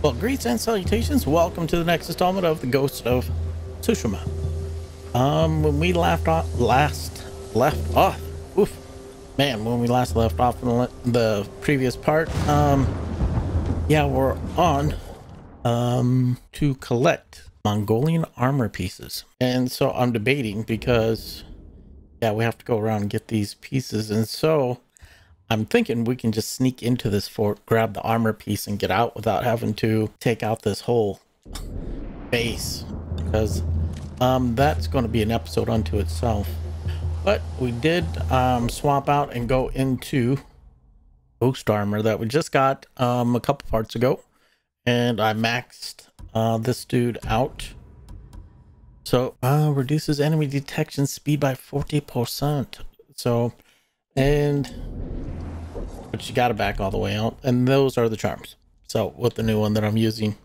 Well, greets and salutations. Welcome to the next installment of the Ghost of Tsushima. Um, when we left off, last left off, oof, man, when we last left off in the, the previous part, um, yeah, we're on, um, to collect Mongolian armor pieces, and so I'm debating because, yeah, we have to go around and get these pieces, and so I'm thinking we can just sneak into this fort, grab the armor piece, and get out without having to take out this whole base. Because um, that's going to be an episode unto itself. But we did um, swap out and go into Ghost Armor that we just got um, a couple parts ago. And I maxed uh, this dude out. So, uh, reduces enemy detection speed by 40%. So, and but you got to back all the way out and those are the charms. So with the new one that i'm using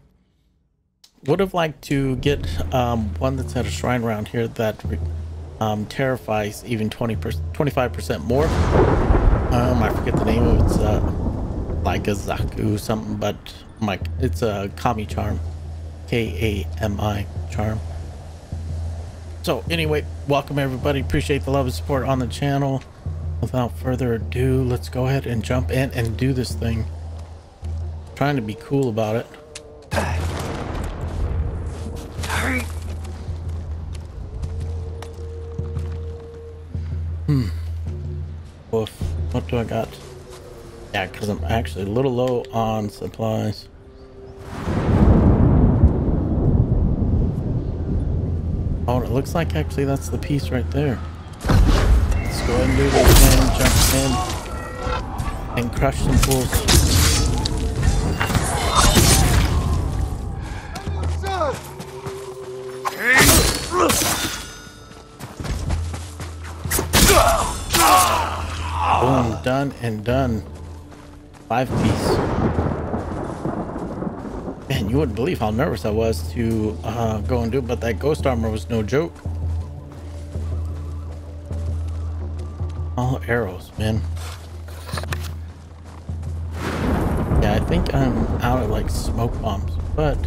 would have liked to get um, one that's at a shrine around here that um, terrifies even 20 25 percent more. Um, i forget the name of it. it's uh, like a zaku something but like it's a kami charm. K-a-m-i charm. So anyway welcome everybody. Appreciate the love and support on the channel without further ado, let's go ahead and jump in and do this thing. trying to be cool about it. Hmm. Woof. What do I got? Yeah, because I'm actually a little low on supplies. Oh, it looks like actually that's the piece right there go and do this man, jump in and crush some fools. Boom, done and done. Five piece. Man, you wouldn't believe how nervous I was to uh, go and do it, but that ghost armor was no joke. All arrows, man. Yeah, I think I'm out of like smoke bombs, but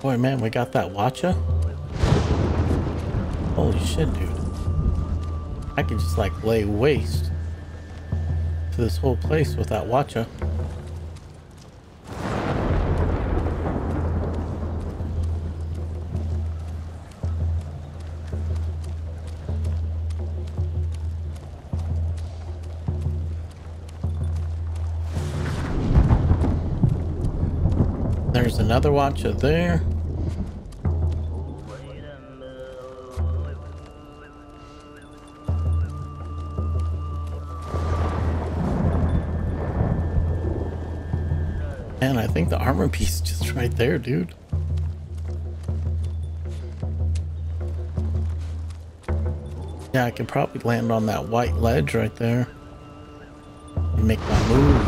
boy, man, we got that watcha. Holy shit, dude! I could just like lay waste to this whole place with that watcha. Another watcher there. And I think the armor piece just right there, dude. Yeah, I could probably land on that white ledge right there. And make my move.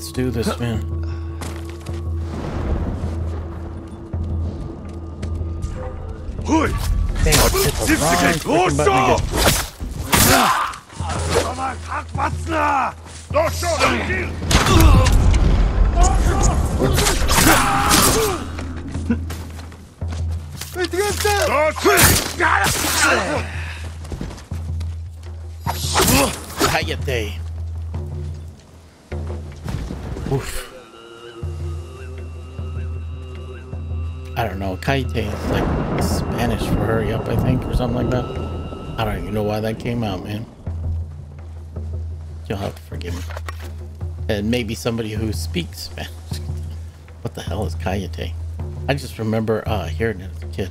Let's do this, man. It's the wrong button again. Hayate. Oof. I. Kaite is like Spanish for hurry up, I think, or something like that. I don't even know why that came out, man. You'll have to forgive me. And maybe somebody who speaks Spanish. What the hell is Kayate? I just remember uh, hearing it as a kid.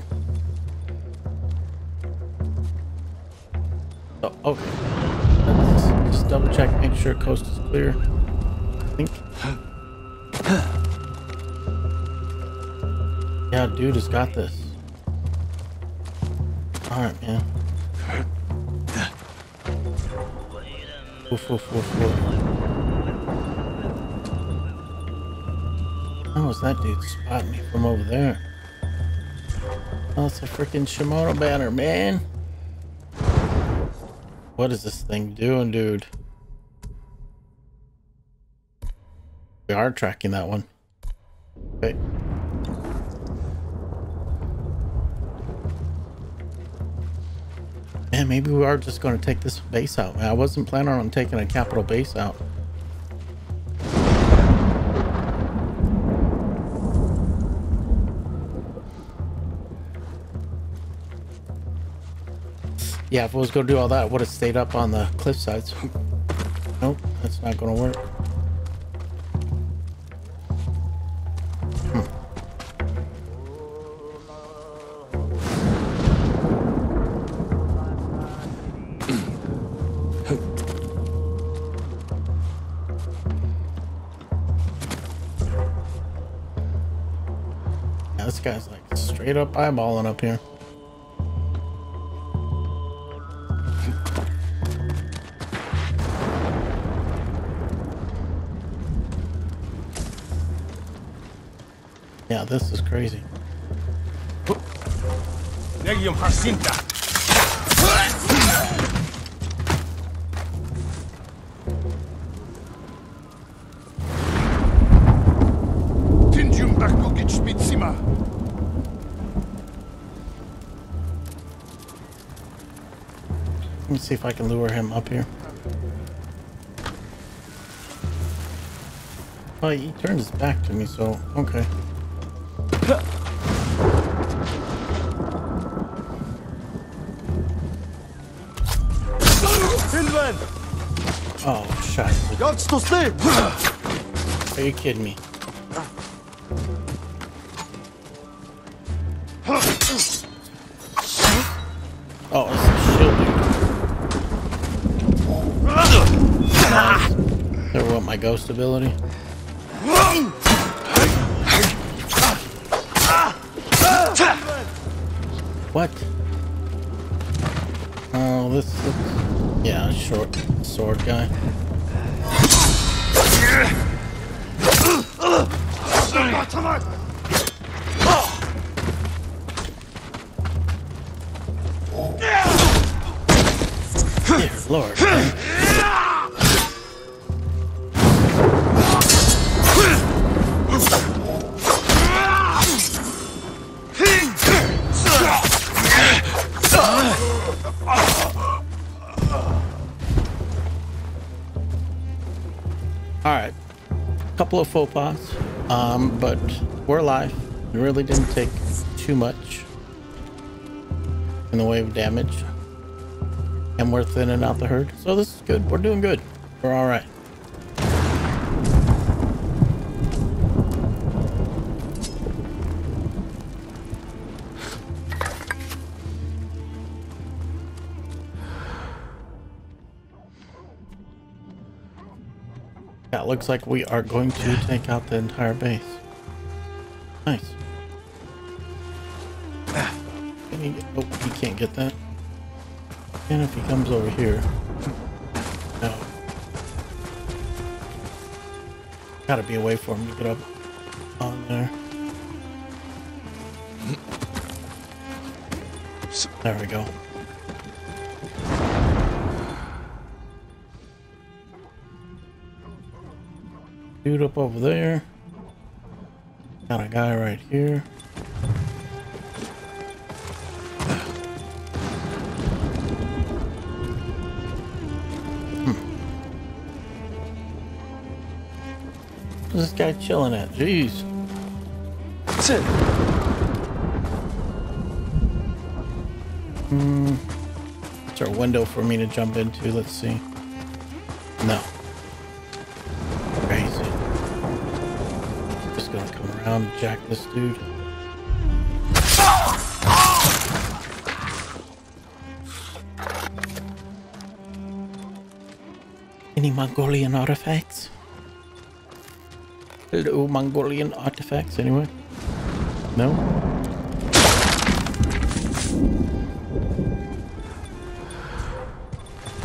Oh, okay. Let's just double check, make sure coast is clear. Dude has got this. Alright, man. Woof, woof, woof, woof. How is that dude spotting me from over there? Oh, it's a freaking Shimano banner, man. What is this thing doing, dude? We are tracking that one. Okay. Maybe we are just going to take this base out. I wasn't planning on taking a capital base out. Yeah, if I was going to do all that, I would have stayed up on the cliff sides. Nope, that's not going to work. Up eyeballing up here. Yeah, this is crazy. Negium Harsinta. See if I can lure him up here. Oh, he turned his back to me, so okay. Finland! Oh, shit. God's to stay! Are you kidding me? Ability. What? Oh, this looks... Yeah, short sword guy. Dear Lord. Couple of faux pas. Um, but we're alive. It really didn't take too much in the way of damage. And we're thinning out the herd. So this is good. We're doing good. We're alright. Yeah, looks like we are going to take out the entire base. Nice. Ah. Can he get, oh, he can't get that. And if he comes over here. No. Gotta be a way for him to get up on there. Hmm. There we go. Dude up over there. Got a guy right here. Hmm. Where's this guy chilling at? Jeez. That's it. Is there a window for me to jump into? Let's see. No. um, jack this dude. Any Mongolian artifacts? Hello, Mongolian artifacts, anyway? No?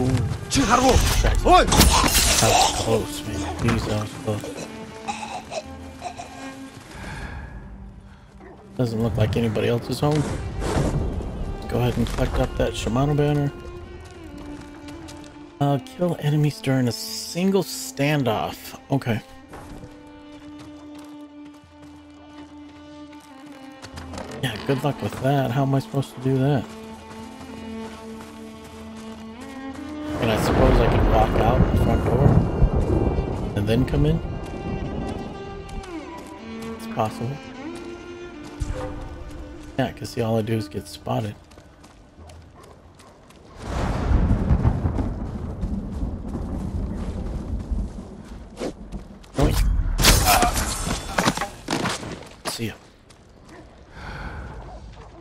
Ooh. That was close, man. These are close. Doesn't look like anybody else is home. Go ahead and collect up that Shimano banner. Uh, kill enemies during a single standoff. Okay. Yeah, good luck with that. How am I supposed to do that? And I suppose I can walk out the front door and then come in? It's possible. Yeah, because see, all I do is get spotted. See ya.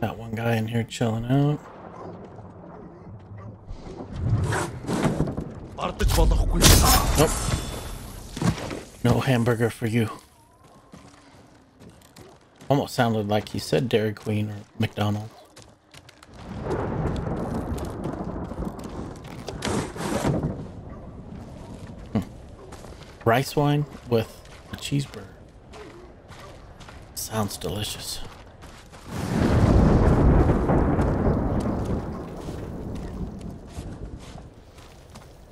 Got one guy in here chilling out. Nope. No hamburger for you. Almost sounded like he said Dairy Queen or McDonald's. Hmm. Rice wine with a cheeseburger. Sounds delicious.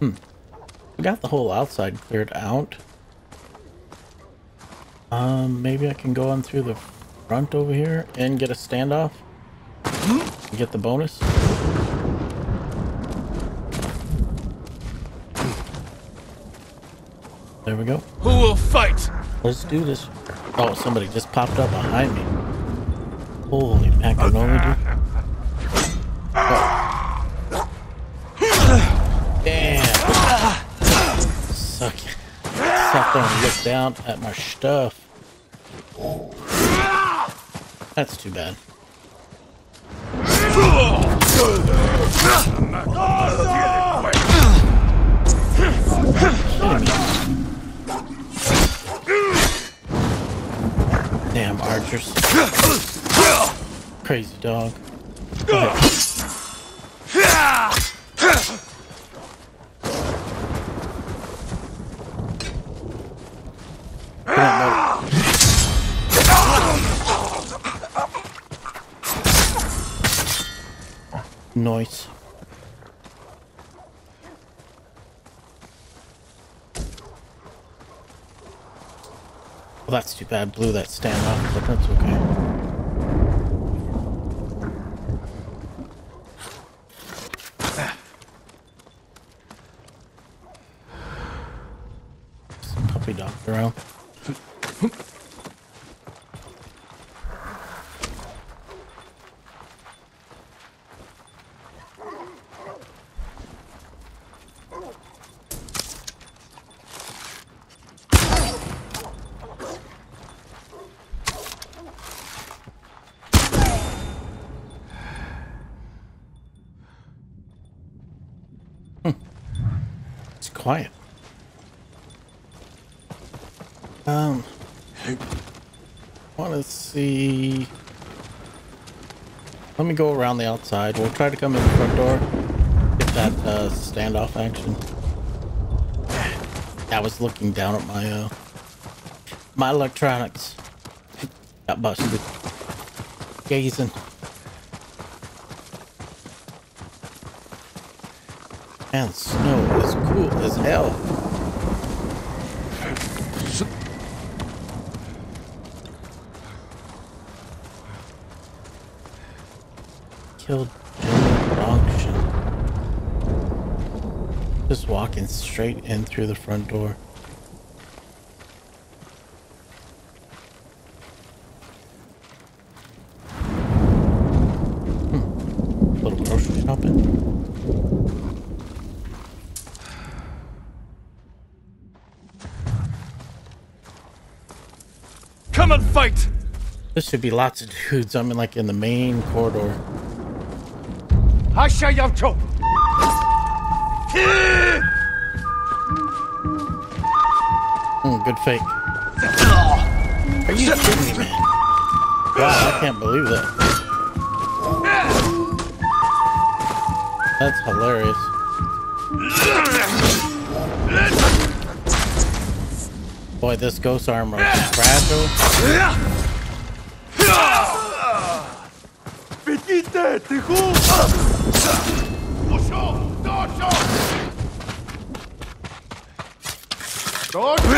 We got the whole outside cleared out. Um, maybe I can go on through the front over here and get a standoff. Get the bonus. There we go. Who will fight? Let's do this. Oh, somebody just popped up behind me. Holy macaroni, dude. Oh. Damn. Suck it. Suck and look down at my stuff. That's too bad. Damn archers. Crazy dog. Go Noise. Well, that's too bad. Blew that stand off, but that's okay. Some puppy dogs around. It's quiet. Um, want to see. Let me go around the outside. We'll try to come in the front door. Get that uh, standoff action. I was looking down at my uh, my electronics. Got busted. Gazing. And snow cool as hell. Killed Auction. Just walking straight in through the front door. Hmm. Little grocery shopping. Come and fight! This should be lots of dudes. I mean, like in the main corridor. Hasha Yavcho! Hmm, good fake. Are you kidding me, man? Wow, I can't believe that. That's hilarious. Boy, this ghost armor is fragile. Бегите, тихо! Ушел! Дошел! Дошел!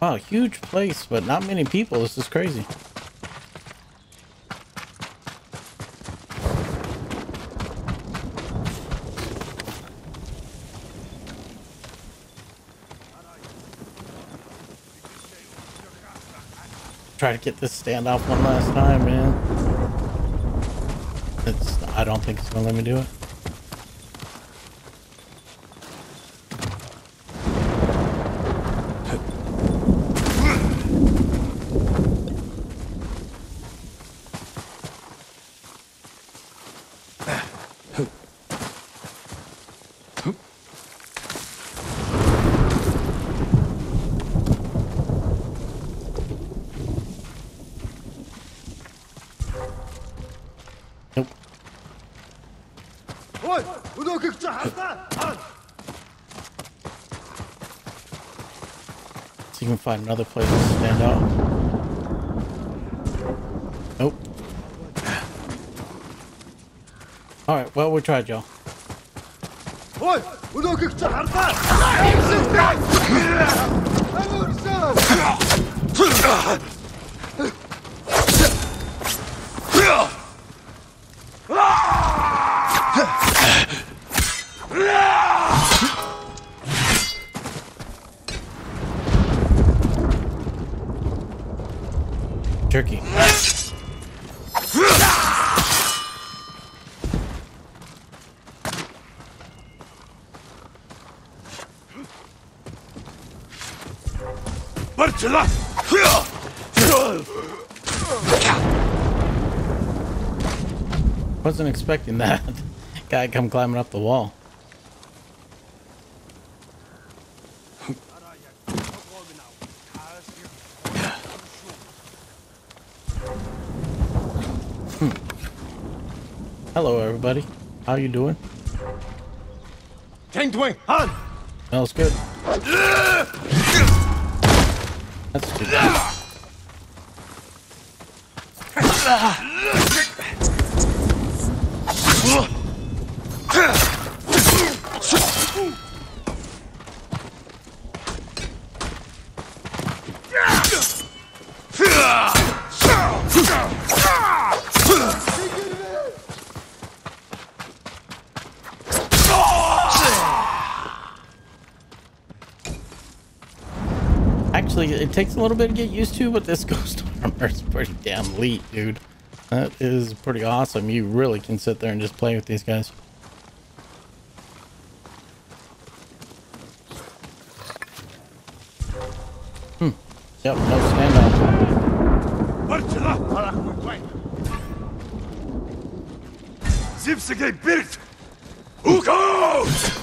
Wow, huge place, but not many people. This is crazy. Try to get this standoff one last time, man. It's I don't think it's gonna let me do it. Find another place to stand out. Nope. Alright, well, we tried, y'all. Wasn't expecting that. Guy come climbing up the wall. Hmm. Hello, everybody. How you doing? Tingwing, Han! Smells good. That's too it takes a little bit to get used to, but this ghost armor is pretty damn elite, dude. That is pretty awesome. You really can sit there and just play with these guys. Hmm. Yep, no standoff. Zipsige Birt! Ugo! Wow.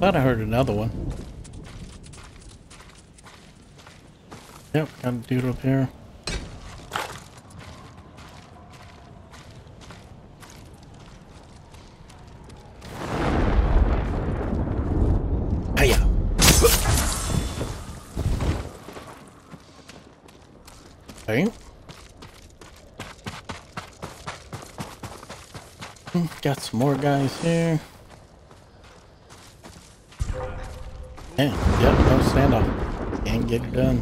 Thought I heard another one. Yep, got a dude up here. Hiya. Hmm, Got some more guys here. Yeah, yep, no standoff. Can't get it done.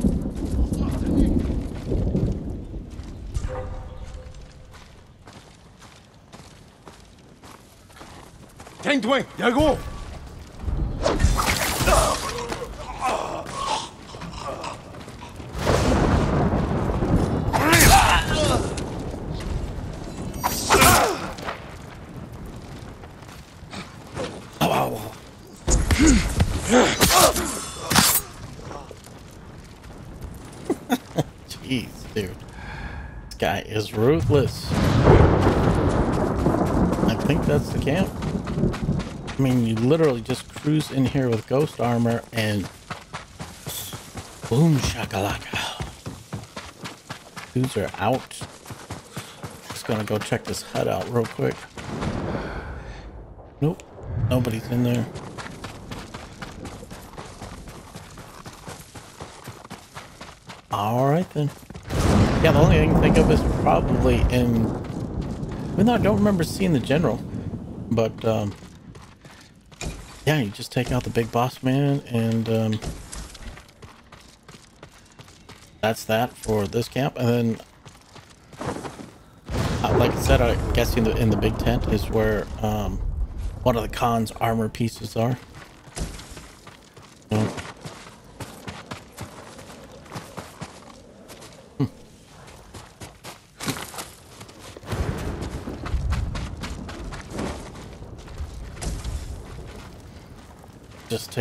Tank Dwayne, Yago! Ow, ow, ow. Jeez, dude. This guy is ruthless. I think that's the camp. I mean, you literally just cruise in here with ghost armor and boom shakalaka. Dudes are out. Just gonna go check this hut out real quick. Nope, nobody's in there. All right then. Yeah, the only thing I can think of is probably in. Even though I don't remember seeing the general, but um, yeah, you just take out the big boss man, and um, that's that for this camp. And then, uh, like I said, I guess in the in the big tent is where um, one of the Khan's armor pieces are.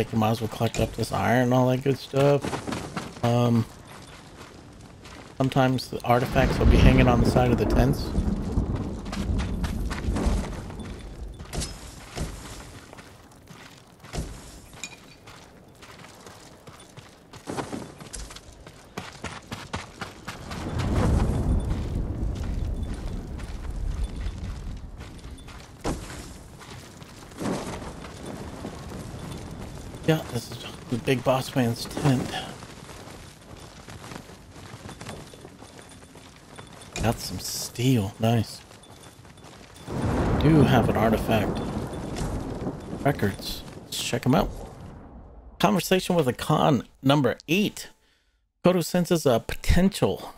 Take might as well collect up this iron and all that good stuff. Um, sometimes the artifacts will be hanging on the side of the tents. Yeah, this is the big boss man's tent. Got some steel. Nice. Do have an artifact. Records. Let's check them out. Conversation with a Khan number eight. Kodo senses a potential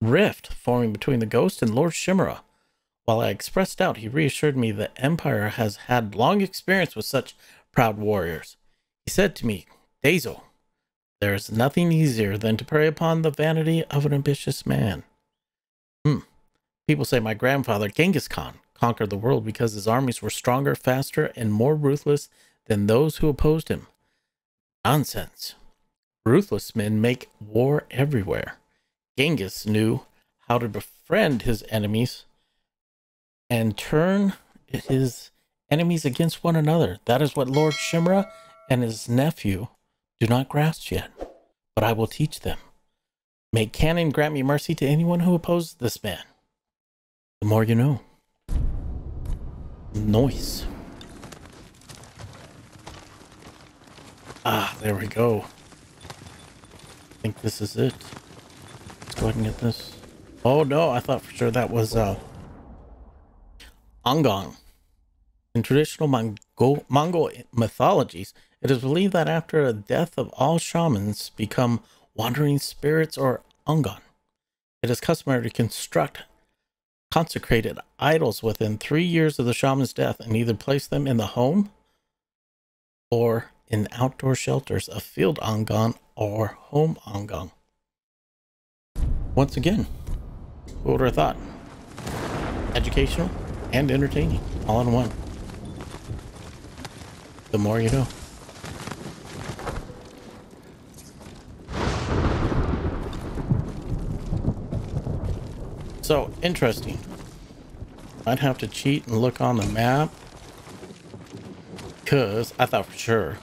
rift forming between the ghost and Lord Shimura. While I expressed doubt, he reassured me the Empire has had long experience with such proud warriors. He said to me, Dazo, there is nothing easier than to prey upon the vanity of an ambitious man. Hmm. People say my grandfather, Genghis Khan, conquered the world because his armies were stronger, faster, and more ruthless than those who opposed him. Nonsense. Ruthless men make war everywhere. Genghis knew how to befriend his enemies and turn his enemies against one another. That is what Lord Shimura and his nephew do not grasp yet, but I will teach them. May Canon grant me mercy to anyone who opposes this man. The more you know. Noise. Ah, there we go. I think this is it. Let's go ahead and get this. Oh no, I thought for sure that was uh Ongon. In traditional Mongol, Mongol mythologies, it is believed that after the death of all shamans become wandering spirits or Ongon. It is customary to construct consecrated idols within three years of the shaman's death and either place them in the home or in outdoor shelters of field Ongon or home Ongon. Once again, who would have thought? Educational and entertaining, all in one. The more you know. So, interesting. I'd have to cheat and look on the map. Because I thought for sure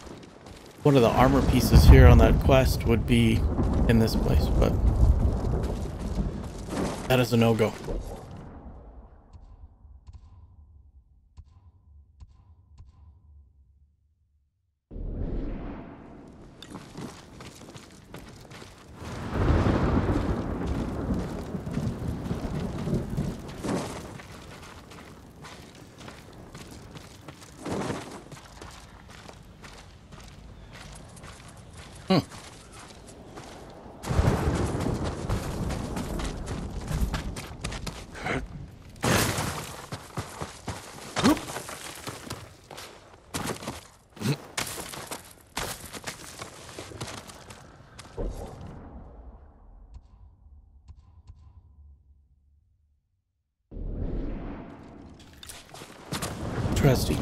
one of the armor pieces here on that quest would be in this place, but that is a no-go. Interesting.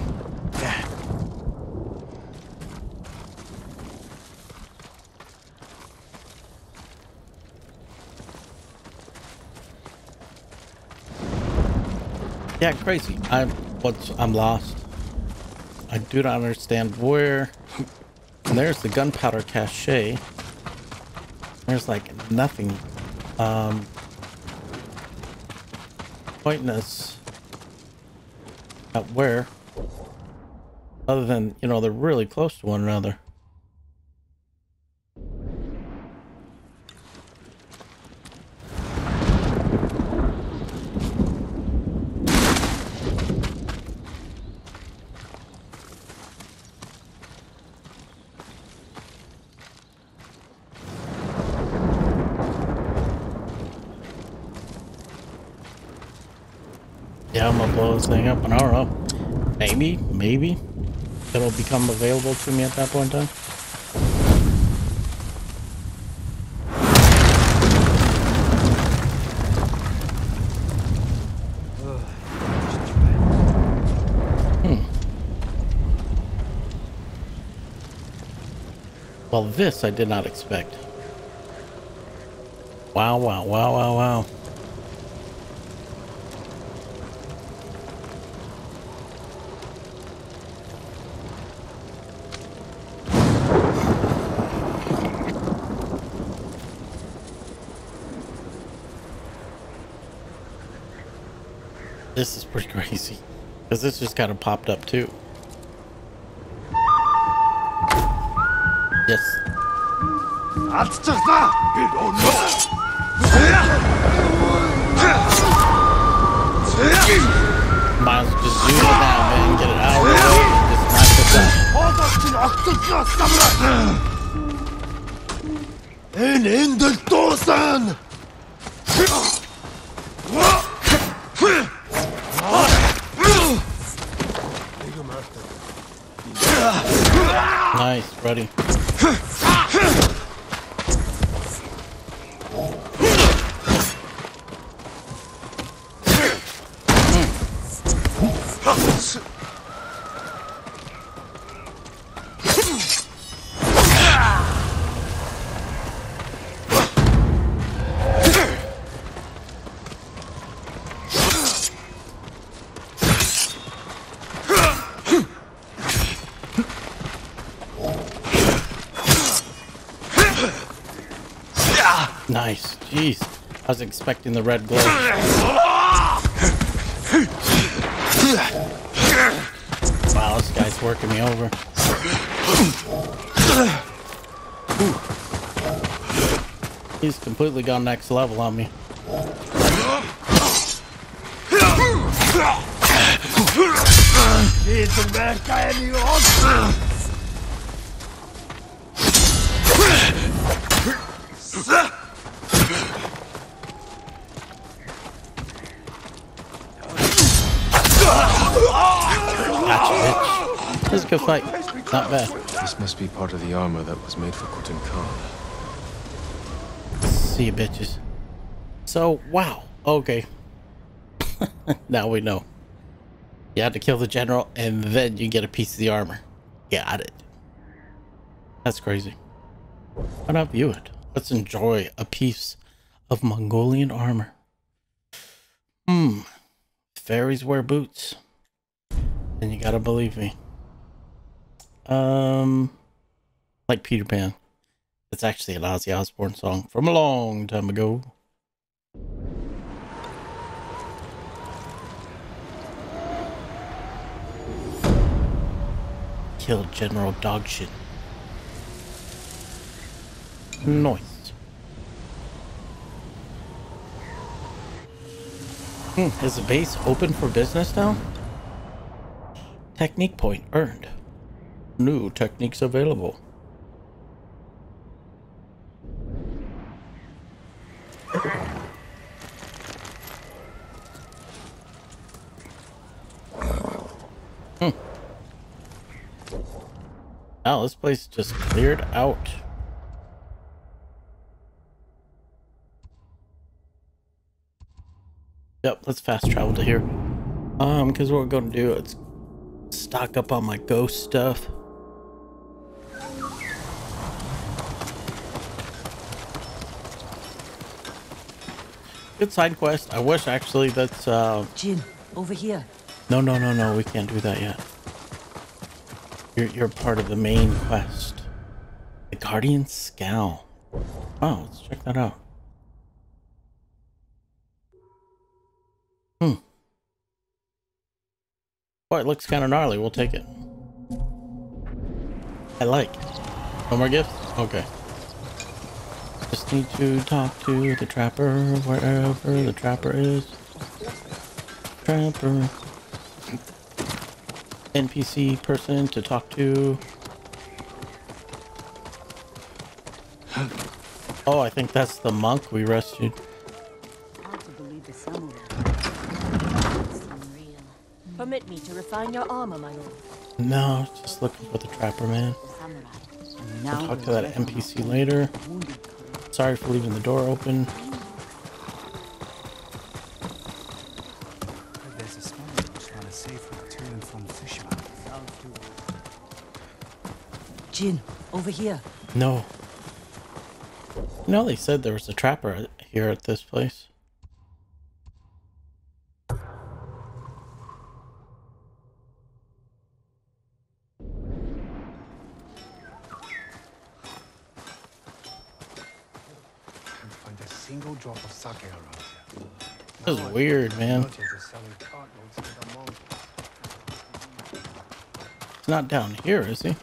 Yeah, crazy. I'm what's I'm lost. I do not understand where. And there's the gunpowder cache. There's like nothing. Um, pointless. At where? Other than you know they're really close to one another. Yeah, I'm gonna blow this thing up, and I don't know. Maybe, it'll become available to me at that point in time. Hmm. Well, this I did not expect. Wow, wow, wow, wow, wow. this is pretty crazy. Because this just kind of popped up too. Yes. Miles just zoom it man. Get it out of the way. Just in the! Nice, buddy. was expecting the red glow. Wow, this guy's working me over. He's completely gone next level on me. He's guy in bitch. That was a good fight. Not bad. This must be part of the armor that was made for Khotun Khan. See you, bitches. So, wow. Okay. now we know. You had to kill the general, and then you get a piece of the armor. Got it. That's crazy. Why not view it? Let's enjoy a piece of Mongolian armor. Hmm. Fairies wear boots. And you gotta believe me. Um, like Peter Pan. It's actually an Ozzy Osbourne song from a long time ago. Killed General Dogshit. Nice. Hmm, is the base open for business now? Technique point earned. New techniques available. Hmm. Wow, this place just cleared out. Yep, let's fast travel to here. Um, because what we're going to do, it's stock up on my ghost stuff. Good side quest. I wish actually that's uh Jin, over here. no no no no we can't do that yet. You're you're part of the main quest. The Guardian Scowl. Wow, let's check that out. Hmm. Boy, it looks kind of gnarly. We'll take it. I like. No more gifts? Okay. Just need to talk to the trapper wherever the trapper is. Trapper. NPC person to talk to. Oh, I think that's the monk we rescued. Hard to believe the samurai. Permit me to refine your armor, my lord. No, just looking for the trapper man. I'll talk to that NPC later. Wounded color. Sorry for leaving the door open. There's a smuggler who's trying to safely to and from Tsushima. Jin, over here. No. No, they said there was a trapper here at this place. Can't find a single drop of sake around here. This is weird, man. He's not down here, is he?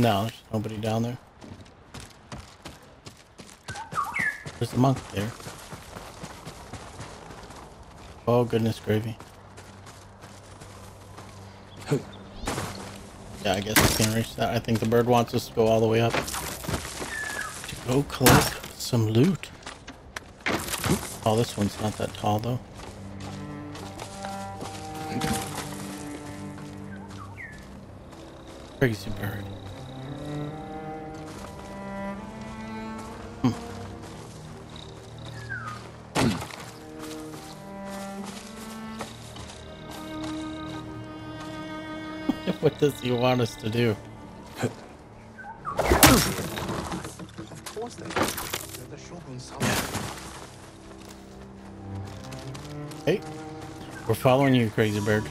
No, there's nobody down there. There's a monk there. Oh, goodness gravy. Yeah, I guess we can't reach that. I think the bird wants us to go all the way up. To go collect some loot. Oh, this one's not that tall, though. Crazy bird. Hmm. what does he want us to do? Hey, we're following you, crazy bird.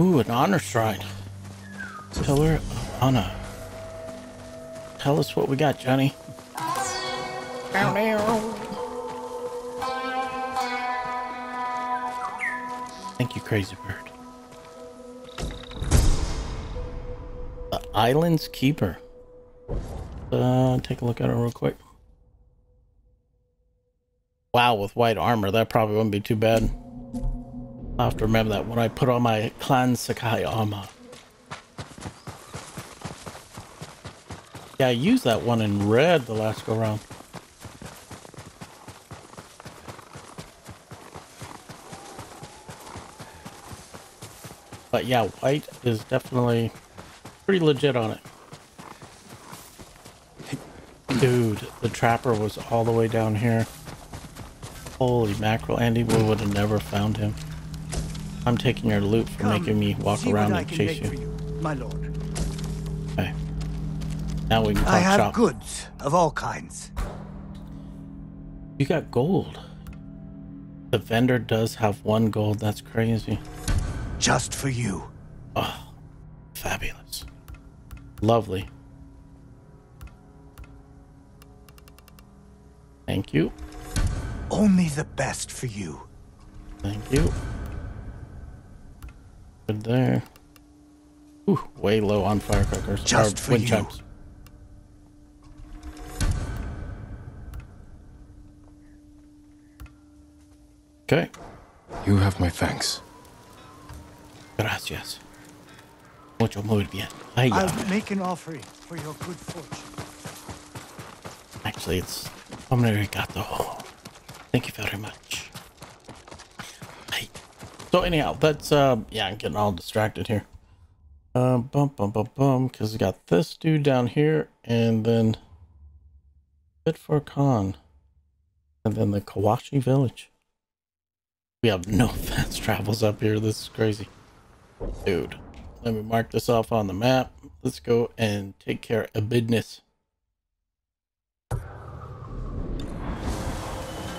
Ooh, an honor shrine. Pillar of honor. Tell us what we got, Johnny. Crazy bird. The island's keeper. Uh, take a look at it real quick. Wow, with white armor, that probably wouldn't be too bad. I'll have to remember that when I put on my Clan Sakai armor. Yeah, I used that one in red the last go round. Yeah, white is definitely pretty legit on it. Dude, the trapper was all the way down here. Holy mackerel, Andy, we would have never found him. I'm taking your loot for making me walk around and chase you. you, my lord. Okay. Now we can talk I have shop. goods of all kinds. You got gold. The vendor does have one gold. That's crazy. Just for you. Oh, fabulous. Lovely. Thank you. Only the best for you. Thank you. Good there. Ooh, way low on firecrackers. Just or for wind you. chimes. Okay. You have my thanks. Gracias. Mucho muy bien. I'll make an offering for your good fortune. Actually, it's Omni Gato. Thank you very much. Hey. So anyhow, that's uh yeah, I'm getting all distracted here. Uh bum bum bum bum because we got this dude down here and then Fit for Khan. And then the Kawachi village. We have no fast travels up here. This is crazy. Dude. Let me mark this off on the map. Let's go and take care of business.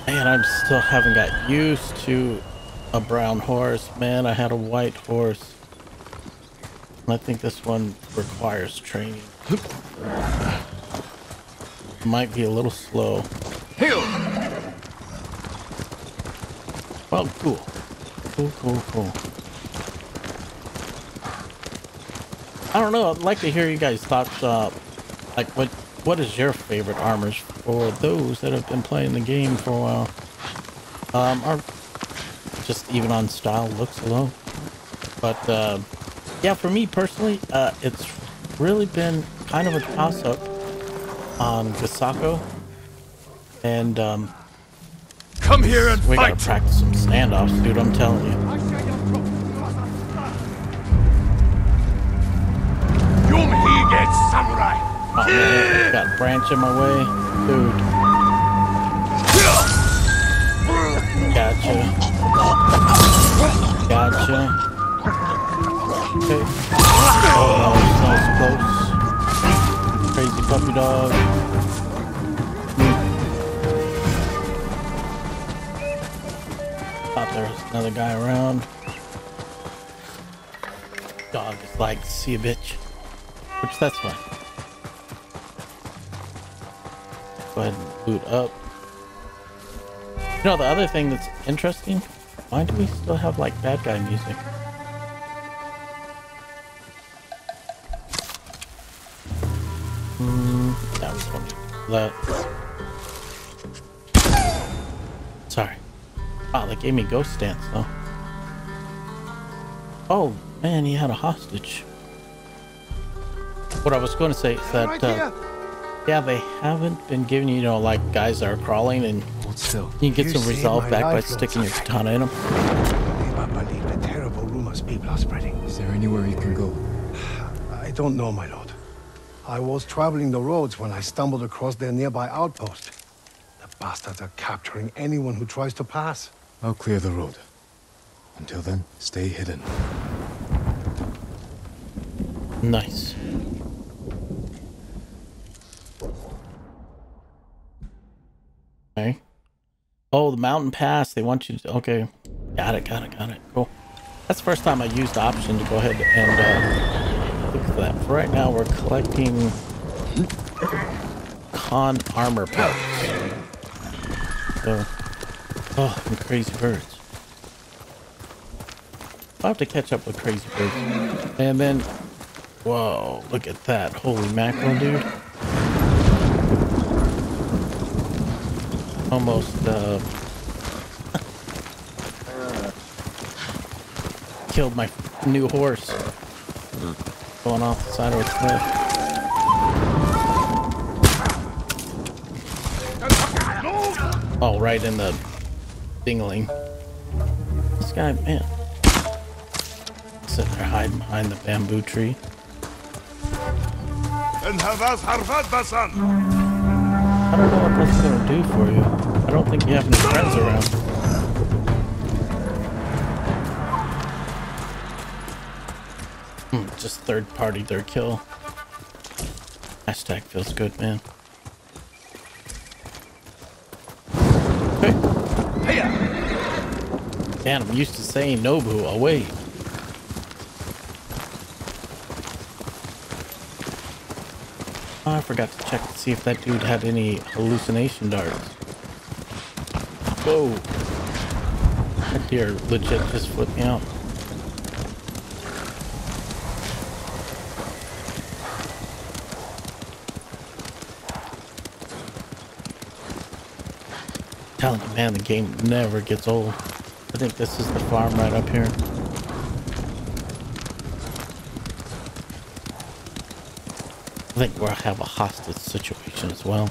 Man, I still haven't got used to a brown horse. Man, I had a white horse. I think this one requires training. Might be a little slow. Well, cool. Cool, cool, cool. I don't know. I'd like to hear you guys' thoughts. Uh, like, what what is your favorite armors for those that have been playing the game for a while? Um, or just even on style, looks alone. But uh, yeah, for me personally, uh, it's really been kind of a toss-up on Gosaku, and um, Come here and we gotta practice some standoffs, dude. I'm telling you. Oh man, got branch in my way, dude. Gotcha. Gotcha. Okay. Oh, that was close. Crazy puppy dog. Thought there was another guy around. Dog is like, see a bitch. Which that's fine. Go ahead and boot up. You know, the other thing that's interesting, why do we still have like bad guy music? Hmm, that was one. That. Sorry. Wow, they gave me ghost stance though. Oh man, he had a hostage. What I was going to say is that uh! Yeah, they haven't been giving you, you know, like guys that are crawling and Hold still. you can get You some resolve back by sticking your Sakai. katana in them. Never believe the terrible rumors people are spreading. Is there anywhere you can go? I don't know, my lord. I was traveling the roads when I stumbled across their nearby outpost. The bastards are capturing anyone who tries to pass. I'll clear the road. Until then, stay hidden. Nice. Okay. Oh, the mountain pass. They want you to. Okay. Got it, got it, got it. Cool. That's the first time I used the option to go ahead and uh, look for that. For right now, we're collecting Khan armor parts. So, oh, and crazy birds. I'll have to catch up with crazy birds. And then, whoa, look at that. Holy mackerel, dude. Almost, uh, killed my new horse. Going off the side of a cliff. Oh, right in the dingling. This guy, man. Sitting there hiding behind the bamboo tree. And Harvat Basan! I don't know what that's gonna do for you. I don't think you have any friends around. Hmm, just third party their kill. Hashtag feels good, man. Okay. Man, I'm used to saying Nobu away. I forgot to check to see if that dude had any hallucination darts. Whoa. That deer legit just flipped me out. Telling you, man, the game never gets old. I think this is the farm right up here. think we'll have a hostage situation as well.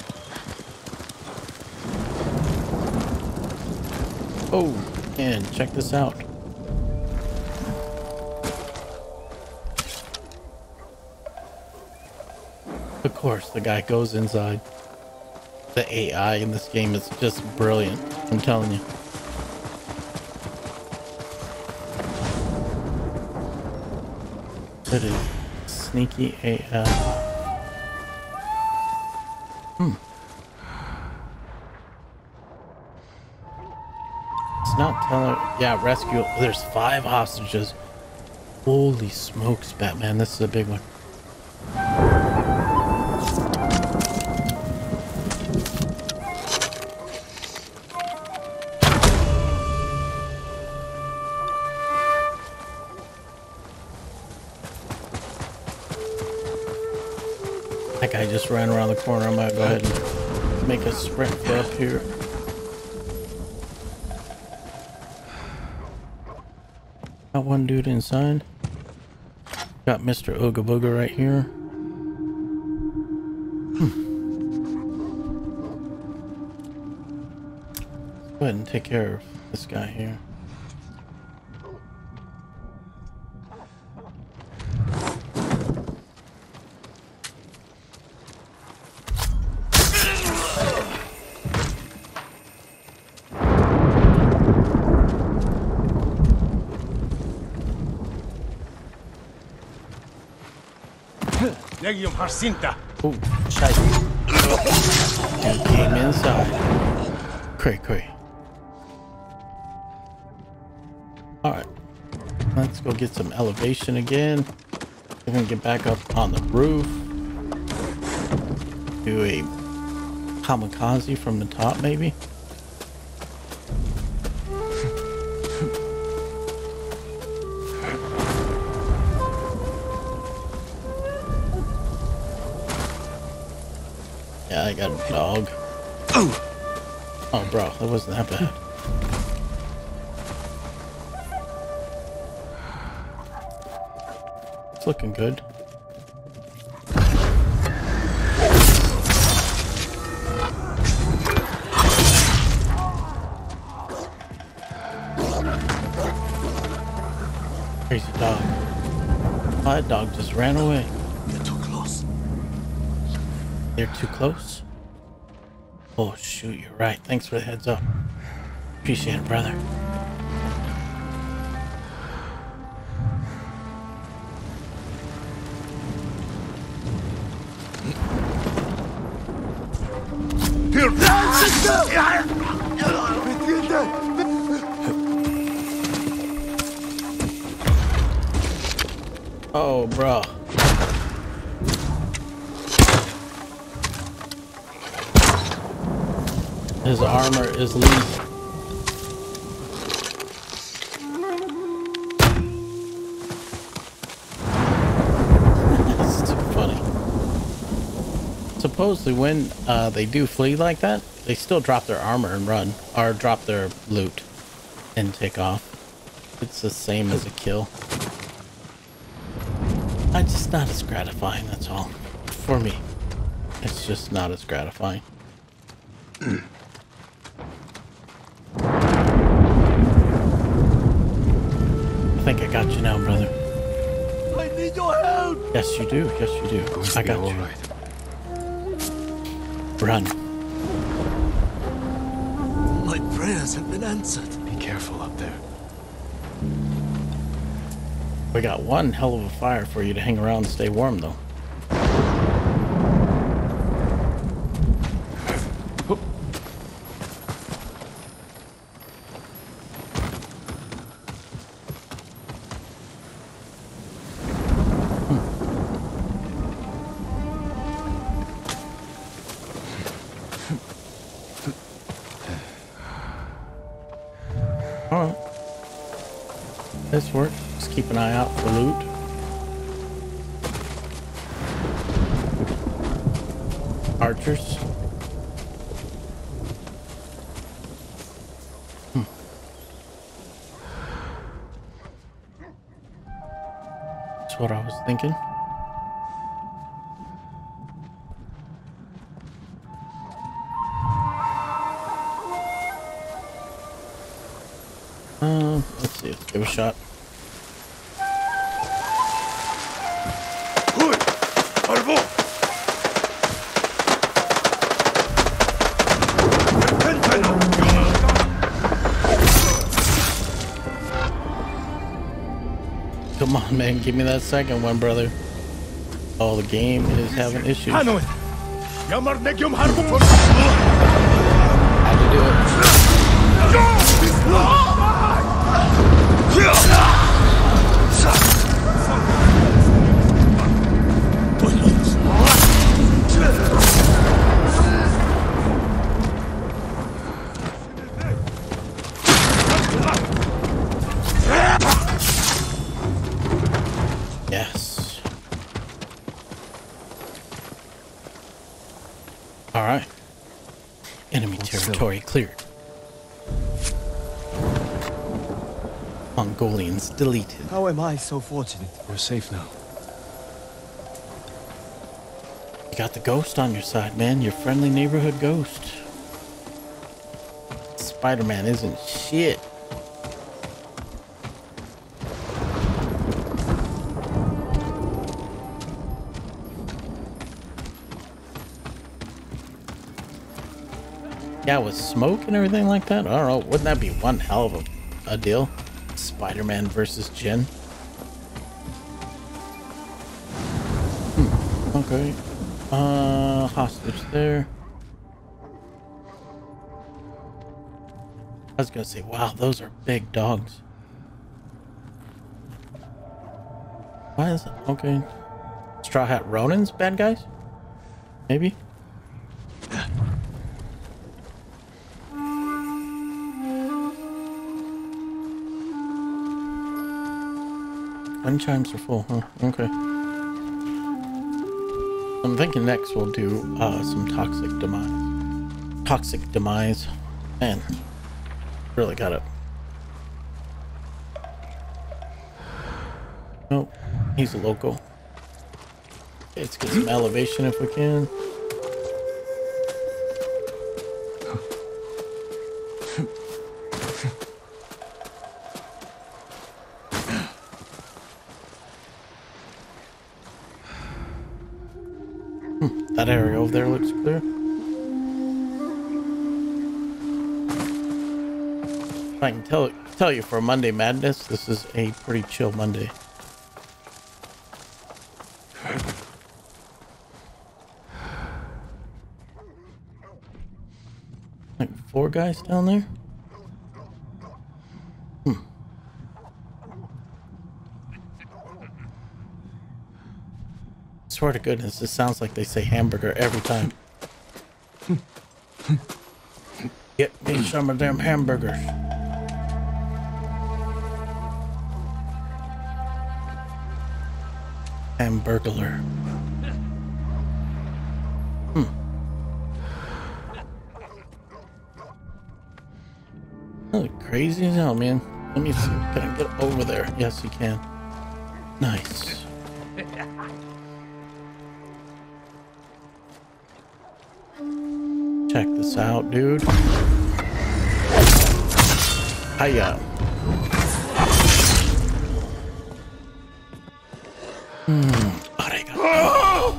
Oh, and check this out. Of course, the guy goes inside. The AI in this game is just brilliant, I'm telling you. It is sneaky AI. Hmm. It's not telling. Yeah, rescue. There's five hostages. Holy smokes, Batman. This is a big one. Ran around the corner. I'm gonna go ahead and make a sprint for up here. Got one dude inside. Got Mr. Ooga Booga right here. Hmm. Go ahead and take care of this guy here. Legium Oh, shite. Dude came inside. Cray, cray. Alright. Let's go get some elevation again. We're gonna get back up on the roof. Do a kamikaze from the top, maybe. Dog. Oh, Oh, bro, that wasn't that bad. It's looking good. Crazy dog. My dog just ran away. You're too close. They're too close. Oh shoot, you're right. Thanks for the heads up. Appreciate it, brother. Is funny. Supposedly, when uh, they do flee like that, they still drop their armor and run, or drop their loot and take off. It's the same as a kill. It's just not as gratifying, that's all. For me. It's just not as gratifying. Yes, you do. Yes, you do. Going to I be got all you. right. Run. My prayers have been answered. Be careful up there. We got one hell of a fire for you to hang around and stay warm, though. This works. Just keep an eye out for loot. Archers. Hmm. That's what I was thinking. Let's give a shot. Arvo! Come on, man. Give me that second one, brother. Oh, the game is having issues. Had Negium Harbo to do it. Deleted. How am I so fortunate? We're safe now. You got the ghost on your side, man. Your friendly neighborhood ghost. Spider-Man isn't shit. Yeah, with smoke and everything like that. I don't know. Wouldn't that be one hell of a, a deal? Spider-Man versus Jin. Hmm. Okay. Uh, hostage there. I was gonna say, wow, those are big dogs. Why is it? Okay. Straw Hat Ronins, bad guys? Maybe? Wind chimes are full, huh? Okay. I'm thinking next we'll do uh, some toxic demise. Toxic demise. Man, really got it. Nope, he's a local. Let's get some elevation if we can. There looks clear. I can tell tell you for Monday Madness, this is a pretty chill Monday. Like four guys down there? Swear to goodness, this sounds like they say hamburger every time. Get me some of them hamburgers. Hamburglar. Hmm. Crazy as hell, man. Let me see. Can I get over there? Yes, you can. Nice. This out, dude. Hiya. Hmm. Arigato.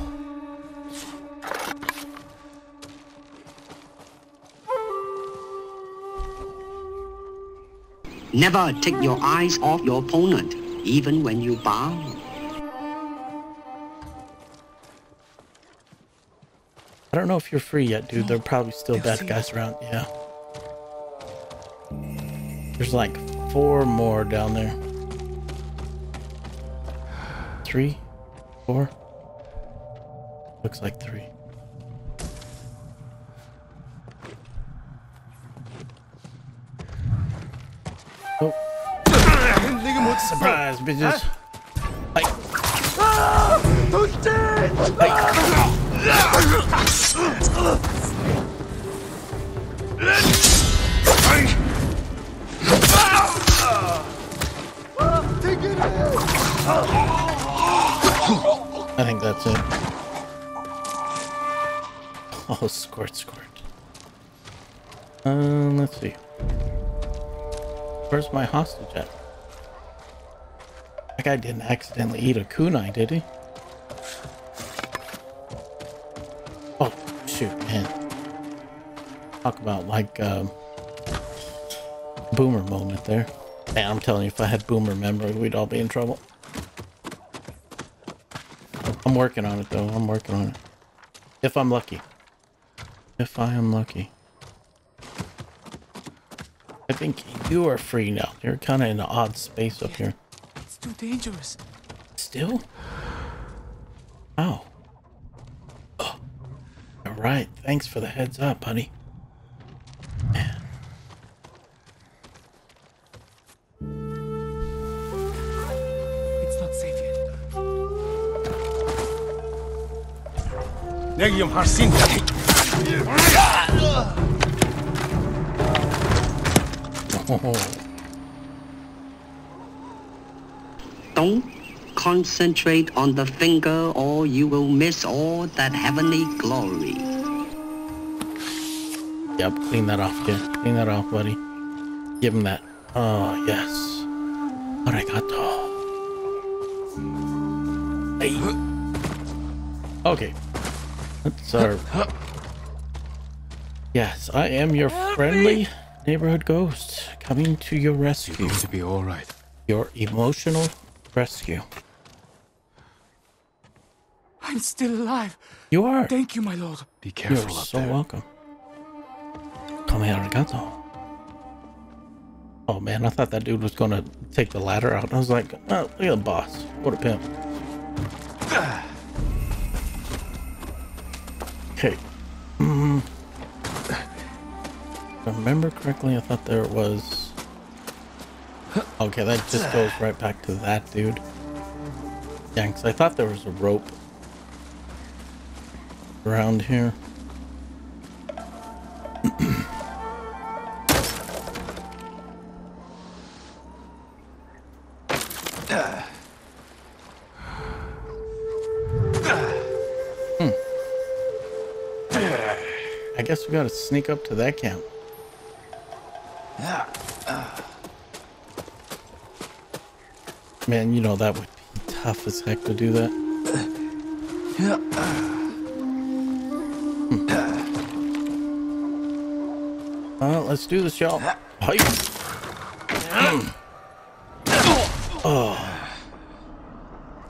Never take your eyes off your opponent, even when you bow. Don't know if you're free yet, dude. There are probably still bad guys around. Yeah. There's like four more down there. Three? Four? Looks like three. Oh. Surprise, bitches. Like, ah, ah. I think that's it. Oh, squirt, squirt. Um, let's see. Where's my hostage at? That guy didn't accidentally eat a kunai, did he? Oh, shoot, man. Talk about like um, boomer moment there. Man, I'm telling you, if I had boomer memory, we'd all be in trouble. I'm working on it though. I'm working on it. If I'm lucky. If I am lucky. I think you are free now. You're kind of in an odd space up here. It's too dangerous. Still? Oh. Oh. All right. Thanks for the heads up, buddy. Negium Harsinta. Don't concentrate on the finger or you will miss all that heavenly glory. Yep. Clean that off, kid. Clean that off, buddy. Give him that. Oh, yes. Arigato. Hey. Okay. That's our. Yes, I am your friendly neighborhood ghost coming to your rescue. You're rescue. going to be all right. Your emotional rescue. I'm still alive. You are. Thank you, my lord. Be careful You're careful up so there. welcome. Come here, arigato. Oh man, I thought that dude was gonna take the ladder out. I was like, oh, look at the boss. What a pimp. Okay. Mm. I remember correctly, I thought there was. Okay, that just goes right back to that dude. Yeah, 'cause I thought there was a rope around here. Gotta sneak up to that camp. Man, you know that would be tough as heck to do that. Well, let's do this, y'all. Hype. Mm. Oh.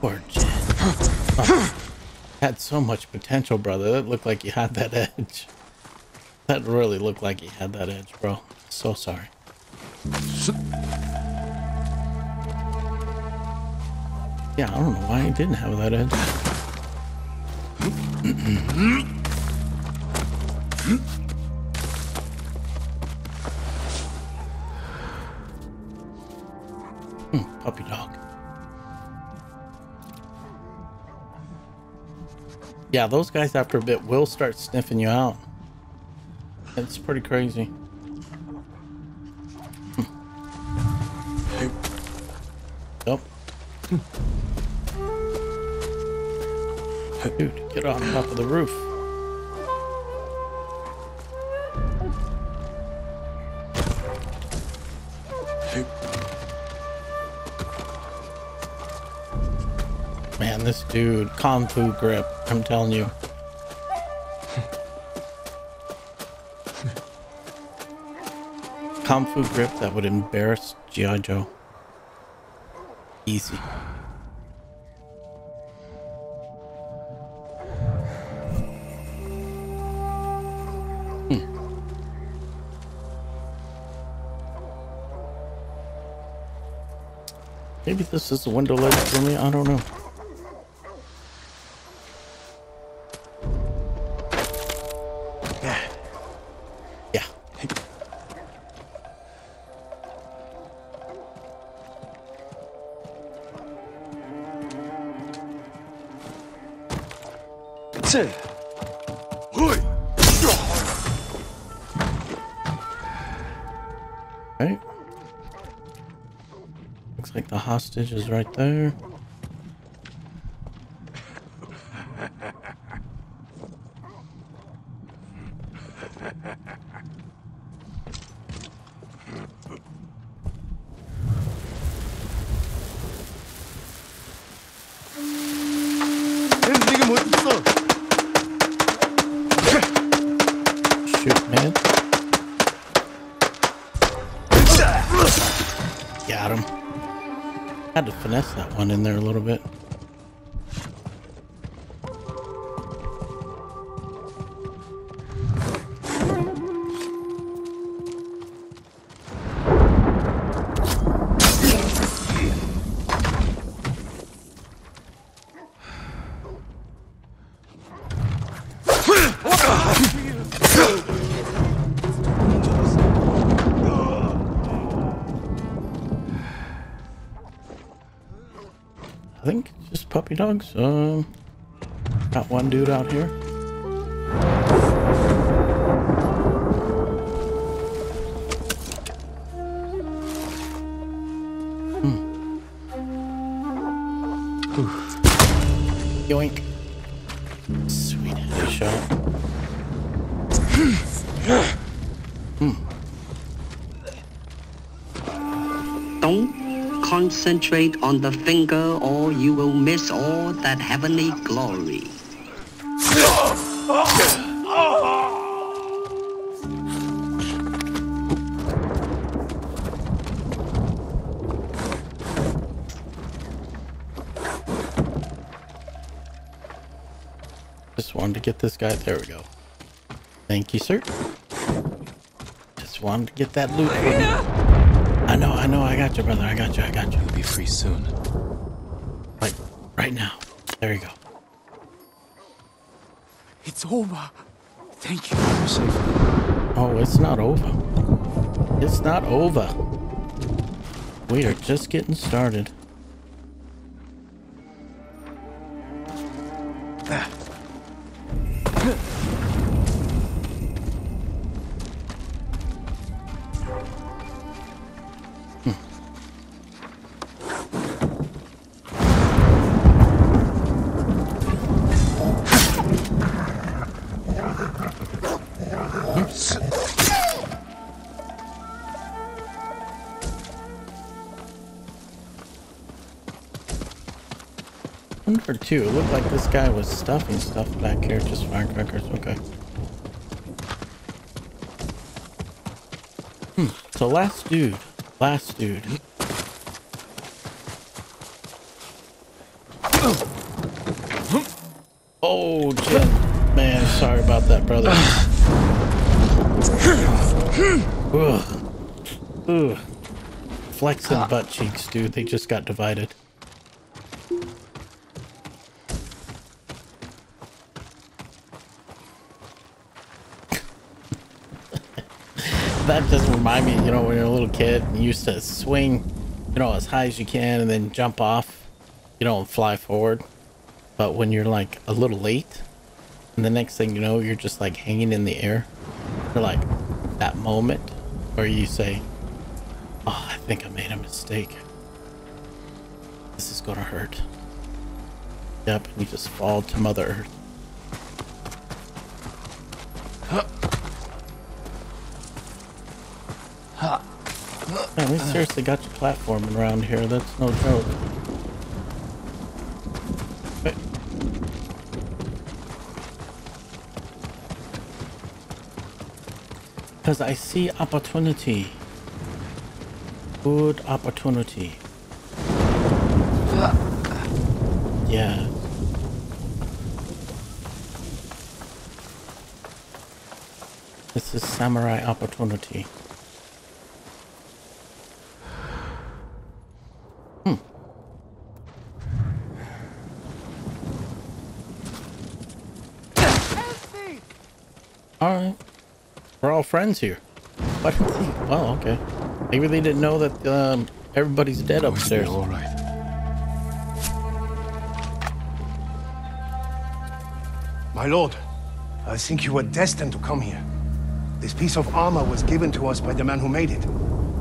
Poor Jin. Oh. Had so much potential, brother. That looked like you had that edge. That really looked like he had that edge, bro. So sorry. Yeah, I don't know why he didn't have that edge. Hmm, puppy dog. Yeah, those guys after a bit will start sniffing you out. It's pretty crazy. Yep. Dude, get on top of the roof. Man, this dude, Kung Fu grip, I'm telling you. Kung Fu grip that would embarrass G.I. Joe. Easy. Hmm. Maybe this is a window ledge for me. I don't know. Is right there. Dogs. Um, got one dude out here. Hmm. Yoink. Concentrate on the finger or you will miss all that heavenly glory. Just wanted to get this guy. There we go. Thank you, sir. Just wanted to get that loot. I know, I know, I got you, brother. I got you, I got you. You'll be free soon. Right, right now. There you go. It's over. Thank you. You're safe. Oh, it's not over. It's not over. We are just getting started. Two. It looked like this guy was stuffing stuff back here. Just firecrackers. Okay. Hmm. So last dude. Last dude. Oh, Jim. Man, sorry about that, brother. Ugh. Ugh. Flexing butt cheeks, dude. They just got divided. That just remind me, you know, when you're a little kid, you used to swing, you know, as high as you can and then jump off, you know, and fly forward. But when you're like a little late, and the next thing you know, you're just like hanging in the air. You're like that moment where you say, Oh, I think I made a mistake. This is gonna hurt. Yep, and you just fall to Mother Earth. We seriously got you platforming around here. That's no joke. Because I see opportunity. Good opportunity. Yeah. This is samurai opportunity. Alright. We're all friends here. What? Well, okay. Maybe they didn't know that um, everybody's dead upstairs. All right. My lord, I think you were destined to come here. This piece of armor was given to us by the man who made it.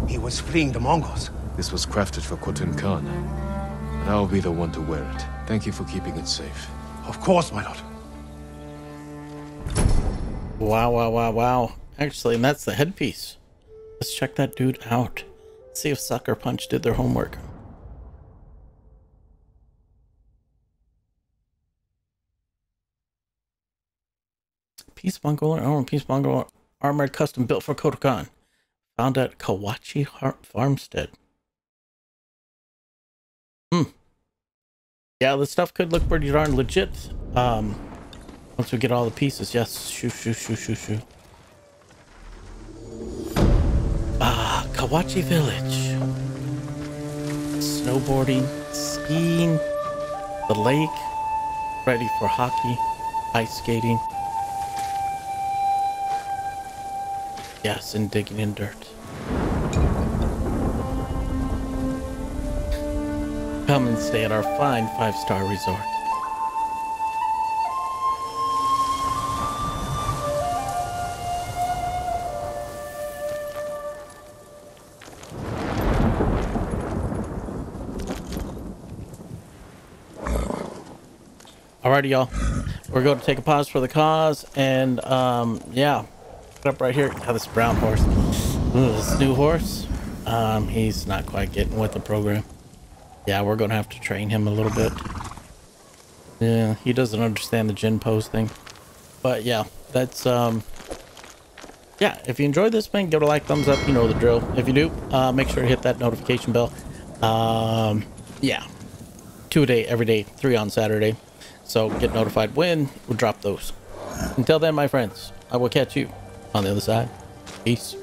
He was fleeing the Mongols. This was crafted for Khotun Khan. And I'll be the one to wear it. Thank you for keeping it safe. Of course, my lord. Wow, wow, wow, wow. Actually, and that's the headpiece. Let's check that dude out. See if Sucker Punch did their homework. Piece Mongol oh, Piece Mongol armored custom built for Khotun Khan. Found at Kawachi Farmstead. Yeah, this stuff could look pretty darn legit. Um, once we get all the pieces. Yes, shoo, shoo, shoo, shoo, shoo. Kawachi Village. Snowboarding, skiing, the lake, ready for hockey, ice skating. Yes, and digging in dirt. Come and stay at our fine five-star resort. Alrighty, y'all. We're going to take a pause for the cause, and um, yeah, up right here. Got this brown horse. This new horse. Um, he's not quite getting with the program. Yeah, we're gonna have to train him a little bit. Yeah, he doesn't understand the Jin pose thing. But yeah, that's um yeah, if you enjoyed this man, give it a like, thumbs up, you know the drill. If you do, uh, make sure to hit that notification bell. Um, yeah, two a day, every day, three on Saturday. So get notified when we drop those. Until then, my friends, I will catch you on the other side. Peace.